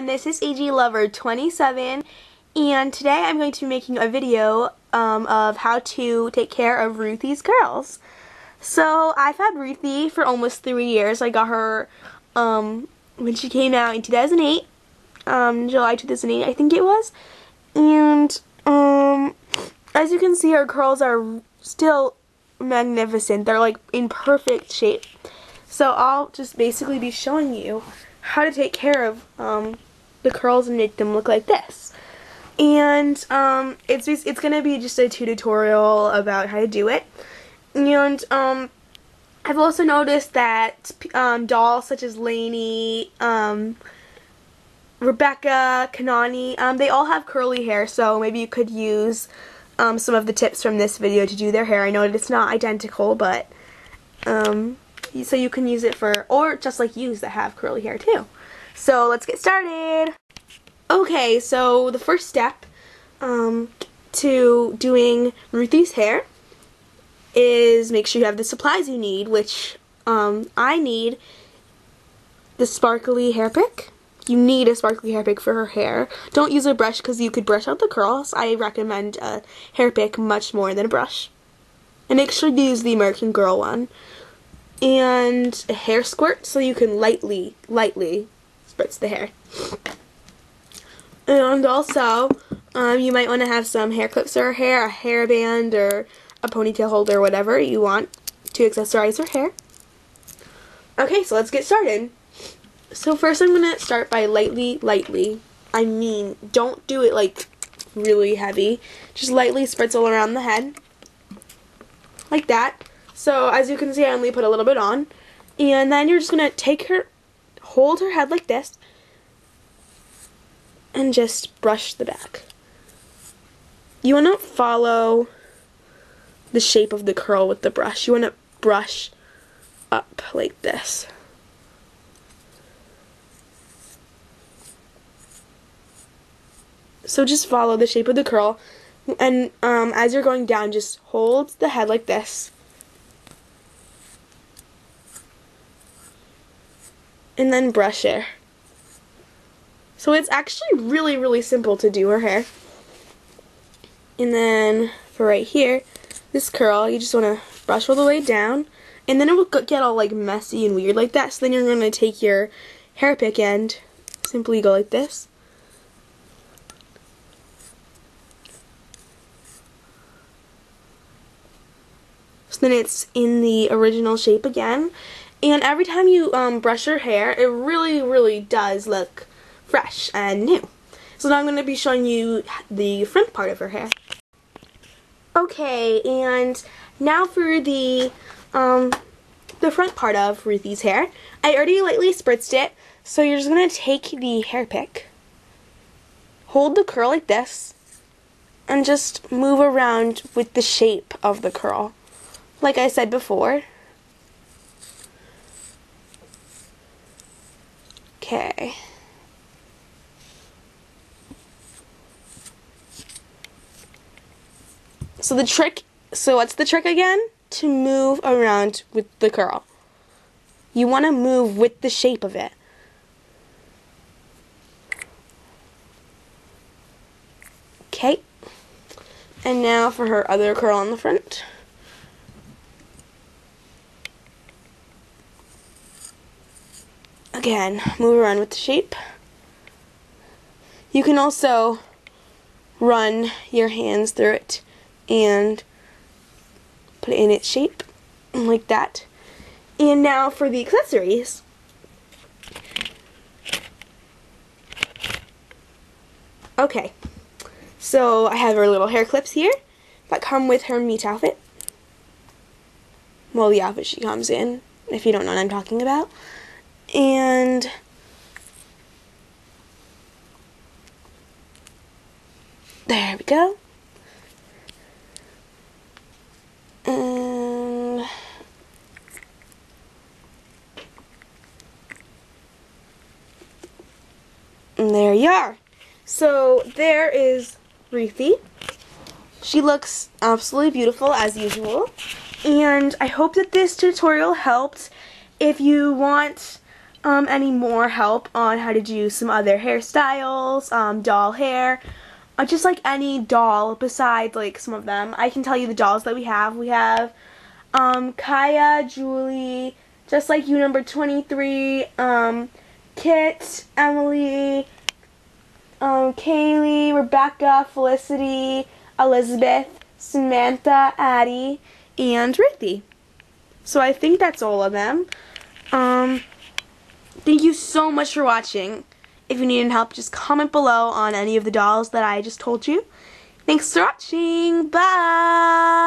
everyone, this is AG Lover 27 and today I'm going to be making a video um, of how to take care of Ruthie's curls. So I've had Ruthie for almost three years. I got her um, when she came out in 2008, um, July 2008 I think it was. And um, as you can see her curls are still magnificent. They're like in perfect shape. So I'll just basically be showing you how to take care of um, the curls and make them look like this. And um, it's it's gonna be just a tutorial about how to do it. And um, I've also noticed that um, dolls such as Lanie, um, Rebecca, Kanani, um, they all have curly hair, so maybe you could use um, some of the tips from this video to do their hair. I know that it's not identical, but um, so you can use it for, or just like yous that have curly hair too. So let's get started. Okay, so the first step um, to doing Ruthie's hair is make sure you have the supplies you need, which um, I need the sparkly hair pick. You need a sparkly hair pick for her hair. Don't use a brush because you could brush out the curls. I recommend a hair pick much more than a brush. And make sure you use the American Girl one and a hair squirt so you can lightly, lightly spritz the hair. And also, um, you might want to have some hair clips or hair, a hairband or a ponytail holder, whatever you want to accessorize her hair. Okay, so let's get started. So first I'm going to start by lightly, lightly. I mean, don't do it like really heavy. Just lightly spritz all around the head. Like that. So as you can see, I only put a little bit on. And then you're just going to take her, hold her head like this, and just brush the back. You want to follow the shape of the curl with the brush. You want to brush up like this. So just follow the shape of the curl. And um, as you're going down, just hold the head like this and then brush her. So it's actually really, really simple to do her hair. And then for right here, this curl, you just want to brush all the way down. And then it will get all like messy and weird like that. So then you're going to take your hair pick end, simply go like this. So then it's in the original shape again. And every time you um, brush your hair, it really, really does look fresh and new. So now I'm going to be showing you the front part of her hair. Okay, and now for the um, the front part of Ruthie's hair. I already lightly spritzed it, so you're just going to take the hair pick, hold the curl like this, and just move around with the shape of the curl. Like I said before, Okay. So the trick, so what's the trick again? To move around with the curl. You want to move with the shape of it. Okay. And now for her other curl on the front. Again, move around with the shape. You can also run your hands through it and put it in its shape like that. And now for the accessories. Okay, so I have her little hair clips here that come with her meet outfit. Well, the outfit she comes in, if you don't know what I'm talking about and there we go. And and there you are. So there is Ruthie. She looks absolutely beautiful as usual. And I hope that this tutorial helped. If you want um, any more help on how to do some other hairstyles, um, doll hair, uh, just like any doll besides like some of them, I can tell you the dolls that we have. We have um, Kaya, Julie, just like you, number 23, um, Kit, Emily, um, Kailey, Rebecca, Felicity, Elizabeth, Samantha, Addy, and Ruthie. So I think that's all of them. Um, thank you so much for watching. If you need any help, just comment below on any of the dolls that I just told you. Thanks for watching. Bye!